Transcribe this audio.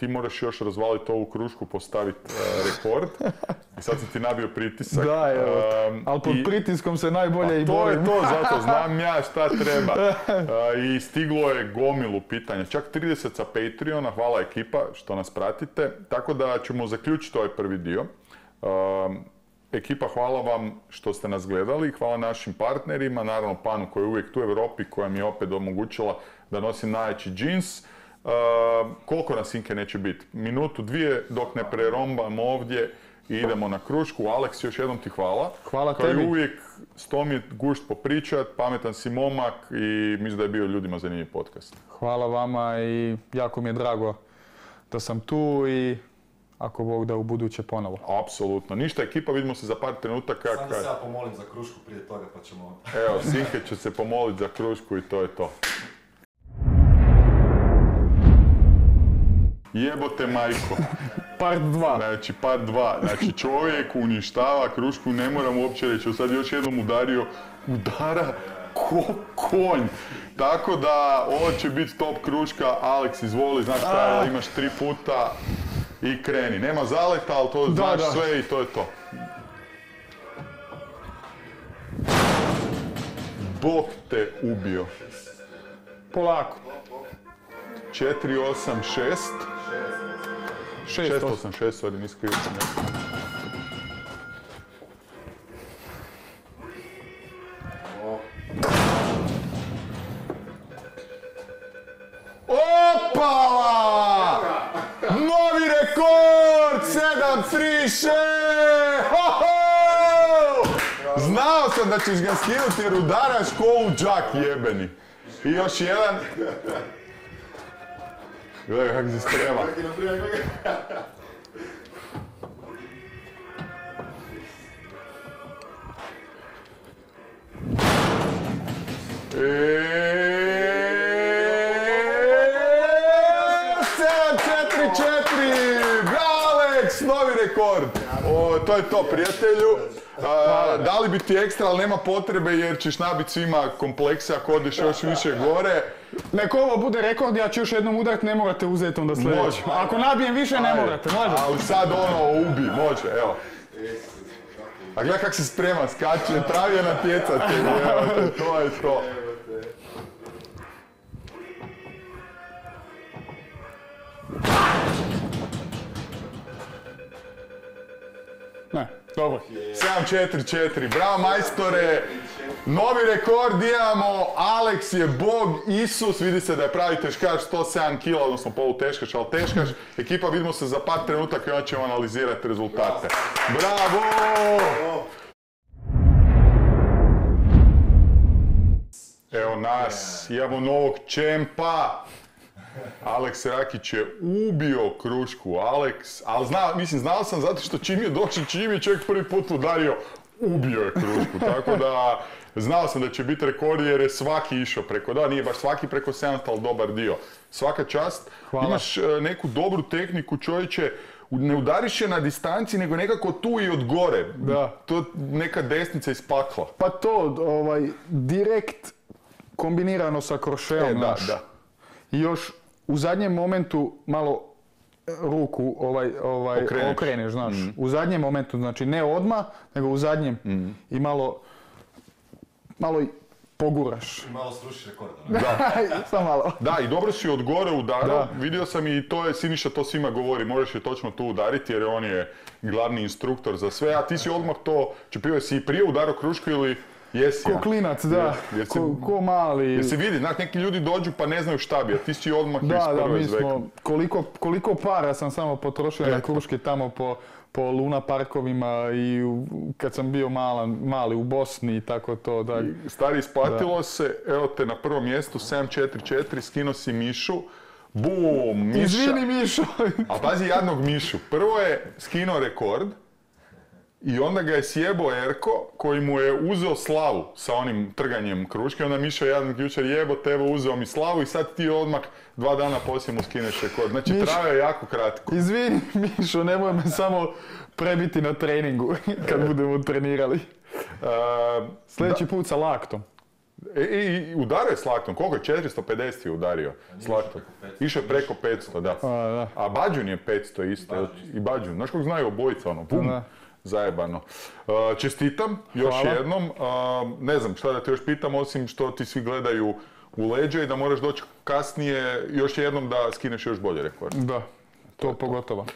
ti moraš još razvaliti ovu krušku, postaviti e, rekord. I sad sam ti nabio pritisak. Da, evo. Um, Ali pod i- pritiskom se najbolje i to je borim. to, zato znam ja šta treba. A, I stiglo je gomilu pitanja, čak 30 sa Patreona, hvala ekipa što nas pratite, tako da ćemo zaključiti ovaj prvi dio. Um, ekipa, hvala vam što ste nas gledali, hvala našim partnerima, naravno Panu koji je uvijek tu u Europi, koja mi je opet omogućila da nosim najjači džins. Uh, koliko nas Inke neće biti? Minutu, dvije, dok ne prerombamo ovdje i idemo na krušku. Alex, još jednom ti hvala. Hvala Kao i tebi. uvijek, sto mi je gušt popričat, pametan si momak i mislim da je bio ljudima zanimljiv podcast. Hvala vama i jako mi je drago da sam tu i ako Bog da u buduće ponovo. Apsolutno. Ništa ekipa, vidimo se za par trenutaka. Samo da se Kad... ja pomolim za krušku prije toga pa ćemo... Evo, Sinke će se pomoliti za krušku i to je to. Jebote majko. Part 2. Znači, part dva. Znači, čovjek uništava krušku, ne moram uopće reći. Sad još jednom udario, udara ko konj. Tako da, ovo će biti top kruška. Alex, izvoli, znaš šta je, imaš tri puta i kreni. Nema zaleta, ali to Da, znaš da. sve i to je to. Bog te ubio. Polako. 4, 8, 6. 6, 6, 8, 6, sorry, nisko jutro. Opala! Novi rekord! 7-3-6! Znao sam da ćeš ga skinuti jer udaraš ko u džak jebeni. I još jedan. Gledaj kako se. E, 7-4-4! Alex, novi rekord! O, to je to, prijatelju. A, dali bi ti ekstra, ali nema potrebe jer ćeš nabiti svima komplekse ako odeš još više gore. Nek ovo bude rekord, ja ću još jednom udarit, ne morate uzeti onda sljedeće. Može. Ako nabijem više, ne morate, može. Ali sad ono, ubi, može, evo. A gledaj kak se sprema, skače, pravi je natjecatelj, evo to je to. Ne, dobro. 7-4-4, bravo majstore, novi rekord imamo, Alex je bog, Isus, vidi se da je pravi teškaš, 107 kg, odnosno poluteškaš, ali teškaš. Ekipa, vidimo se za par trenutaka i onda ćemo analizirati rezultate. Bravo! Evo nas, imamo novog čempa. Alex Rakić je ubio krušku, Alex, ali zna, mislim, znao sam zato što čim je došao, čim je čovjek prvi put udario, ubio je krušku, tako da znao sam da će biti rekord jer je svaki išao preko, da nije baš svaki preko 700, ali dobar dio. Svaka čast, Hvala. imaš e, neku dobru tehniku čovječe, ne udariš je na distanci, nego nekako tu i od gore. Da. To neka desnica iz pakla. Pa to, ovaj, direkt kombinirano sa krošeom, E, da, znaš. da. I još u zadnjem momentu malo e, ruku ovaj, ovaj, Okreneš. okreneš, znaš. U zadnjem momentu, znači ne odmah, nego u zadnjem i malo, malo i poguraš. I malo srušiš rekorda. Samo malo. Da, i dobro si od gore udarao, Da. vidio sam i to je, Siniša to svima govori, možeš je točno tu udariti jer on je glavni instruktor za sve, a ti si odmah to, čepio si i prije udarao krušku ili jesi? Ko ja? klinac, da. Ko, ko mali. Jer se vidi, znaš, neki ljudi dođu pa ne znaju šta bi, a ti si odmah iz Da, da, prve mi zvekao. smo, koliko, koliko para sam samo potrošio na Eto. kruške tamo po, po Luna parkovima i u- kad sam bio malan, mali u Bosni i tako to. Da, Stari, isplatilo se, evo te na prvom mjestu, 744, skino si Mišu, bum, Miša. Izvini Mišo! A pazi jadnog Mišu, prvo je skinuo rekord i onda ga je sjebo Erko koji mu je uzeo slavu sa onim trganjem kruške. Onda Mišo jadnik jučer jebo tebe, uzeo mi slavu i sad ti odmah dva dana poslije mu skineš rekord. Znači Mišo. trajao je jako kratko. Izvini Mišo, nemoj me samo prebiti na treningu kad budemo trenirali. Uh, Sljedeći put sa laktom. E, i udario je s laktom, koliko je? 450 je udario s nije laktom. išao preko 500. Išao je preko 500, da. A, da. A Bađun je 500 isto, i Bađun. Znaš kako znaju obojica, ono, bum, Da. Zajebano. Uh, čestitam još Hvala. jednom, Uh, ne znam šta da te još pitam, osim što ti svi gledaju u leđe i da moraš doći kasnije još jednom da skineš još bolje rekord. Da, to pogotovo.